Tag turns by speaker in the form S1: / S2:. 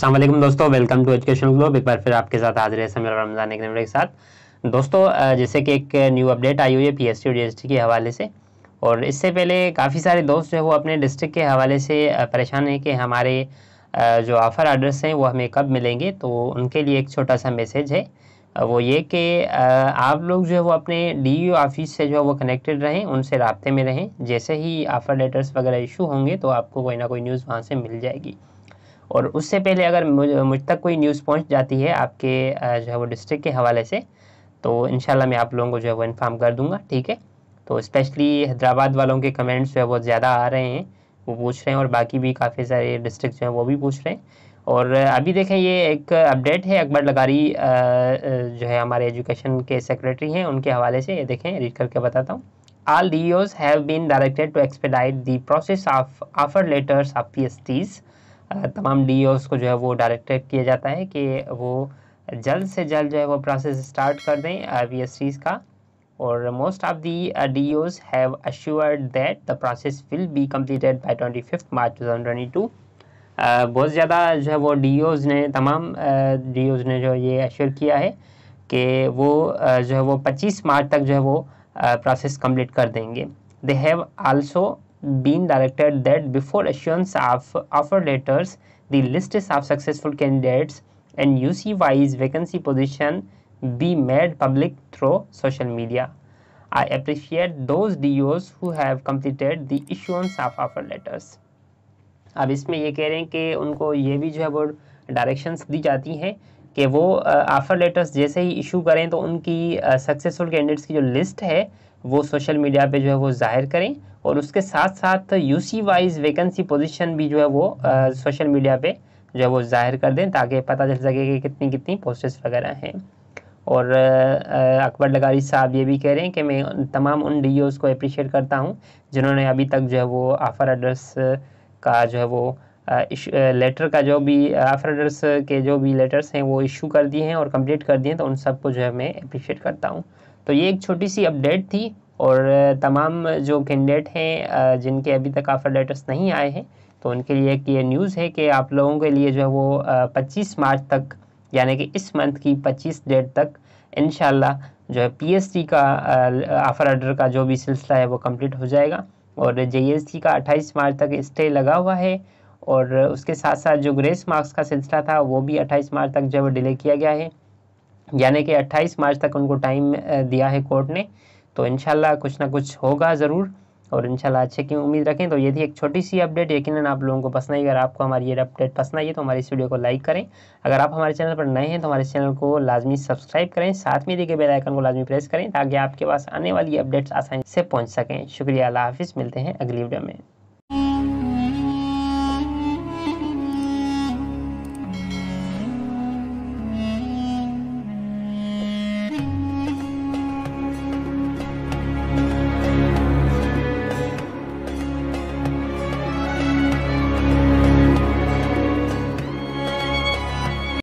S1: असलम दोस्तों welcome to education globe एक बार फिर आपके साथ हाजिर है समय रमज़ान एक के साथ। दोस्तों जैसे कि एक न्यू अपडेट आई हुई है पी एस टी के हवाले से, और इससे पहले काफ़ी सारे दोस्त जो है वो अपने डिस्ट्रिक्ट के हवाले से परेशान हैं कि हमारे जो ऑफ़र आर्डर्स हैं वो हमें कब मिलेंगे। तो उनके लिए एक छोटा सा मैसेज है। वो ये कि आप लोग जो है वो अपने डी ऑफ़िस से जो है वो कनेक्टेड रहें, उनसे रबते में रहें। जैसे ही ऑफ़र लेटर्स वगैरह इशू होंगे तो आपको कोई ना कोई न्यूज़ वहाँ से मिल जाएगी। और उससे पहले अगर मुझ मुझ तक कोई न्यूज़ पहुँच जाती है आपके जो है वो डिस्ट्रिक्ट के हवाले से तो इन मैं आप लोगों को जो है वो इन्फॉर्म कर दूँगा, ठीक है? तो स्पेशली हैदराबाद वालों के कमेंट्स जो है बहुत ज़्यादा आ रहे हैं, वो पूछ रहे हैं और बाकी भी काफ़ी सारे डिस्ट्रिक्ट जो हैं वो भी पूछ रहे हैं। और अभी देखें, ये एक अपडेट है अकबर लगारी जो है हमारे एजुकेशन के सेक्रेटरी हैं, उनके हवाले से, ये देखें रीड करके बताता हूँ। All D Os have been directed to expedite the process of offer letters of P S Ts तमाम डी को जो है वो डायरेक्टेड किया जाता है कि वो जल्द से जल्द जो है वो प्रोसेस स्टार्ट कर दें वी एस का। और most of the D Os have assured that the process will be completed by twenty fifth March two thousand twenty two बहुत ज़्यादा जो है वो डी ओज ने, तमाम डी ओज ने जो ये अश्योर किया है कि वो जो है वो 25 मार्च तक जो है वो प्रोसेस कंप्लीट कर देंगे। They have also been directed that before issuance of offer letters, the lists of successful candidates and UC-wise vacancy position be made public through social media. I appreciate those DOs who have completed the issuance of offer letters. अब इसमें ये कह रहे हैं कि उनको ये भी जो है वो डायरेक्शंस दी जाती हैं कि वो ऑफ़र लेटर्स जैसे ही इशू करें तो उनकी सक्सेसफुल कैंडिडेट्स की जो लिस्ट है, वो सोशल मीडिया पे जो है वो ज़ाहिर करें और उसके साथ साथ यूसी वाइज वैकेंसी पोजीशन भी जो है वो सोशल मीडिया पे जो है वो ज़ाहिर कर दें ताकि पता चल सके कि कितनी कितनी पोस्टेस वगैरह हैं। और अकबर लगारी साहब ये भी कह रहे हैं कि मैं तमाम उन डी को अप्रिशिएट करता हूँ जिन्होंने अभी तक जो है वो ऑफ़र एड्रेस का जो है वो लेटर का जो भी ऑफ़र एड्रेस के जो भी लेटर्स हैं, वो इशू कर दिए हैं और कंप्लीट कर दिए हैं तो उन सबको जो है मैं अप्रिशिएट करता हूँ। तो ये एक छोटी सी अपडेट थी और तमाम जो कैंडिडेट हैं जिनके अभी तक ऑफ़र लेटर्स नहीं आए हैं तो उनके लिए एक ये न्यूज़ है कि आप लोगों के लिए जो है वो 25 मार्च तक, यानी कि इस मंथ की 25 डेट तक इन जो है पीएसटी का ऑफ़र ऑर्डर का जो भी सिलसिला है, वो कंप्लीट हो जाएगा। और जे का 28 मार्च तक स्टे लगा हुआ है और उसके साथ साथ जो ग्रेस मार्क्स का सिलसिला था, वो भी 28 मार्च तक जो है डिले किया गया है। यानी कि 28 मार्च तक उनको टाइम दिया है कोर्ट ने। तो इन कुछ ना कुछ होगा ज़रूर और इंशाल्लाह अच्छे की उम्मीद रखें। तो ये थी एक छोटी सी अपडेट यकीन आप लोगों को पसंद आई। अगर आपको हमारी ये अपडेट पसंद आई है तो हमारी इस वीडियो को लाइक करें। अगर आप हमारे चैनल पर नए हैं तो हमारे चैनल को लाजमी सब्सक्राइब करें। साथ में दिखे बेल आइकन को लाजमी प्रेस करें ताकि आपके पास आने वाली अपडेट्स आसानी से पहुँच सकें। शुक्रिया। अल्लाह हाफिज़। मिलते हैं अगली वीडियो में।